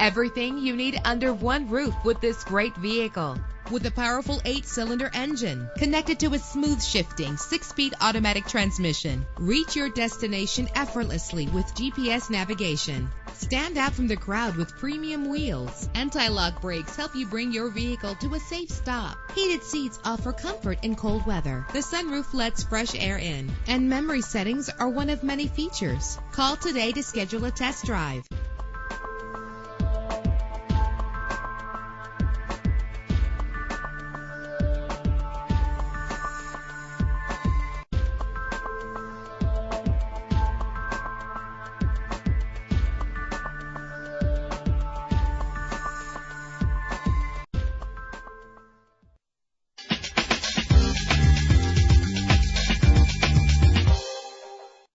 Everything you need under one roof with this great vehicle. With a powerful eight cylinder engine connected to a smooth shifting six speed automatic transmission, reach your destination effortlessly with GPS navigation. Stand out from the crowd with premium wheels. Anti-lock brakes help you bring your vehicle to a safe stop. Heated seats offer comfort in cold weather. The sunroof lets fresh air in. And memory settings are one of many features. Call today to schedule a test drive.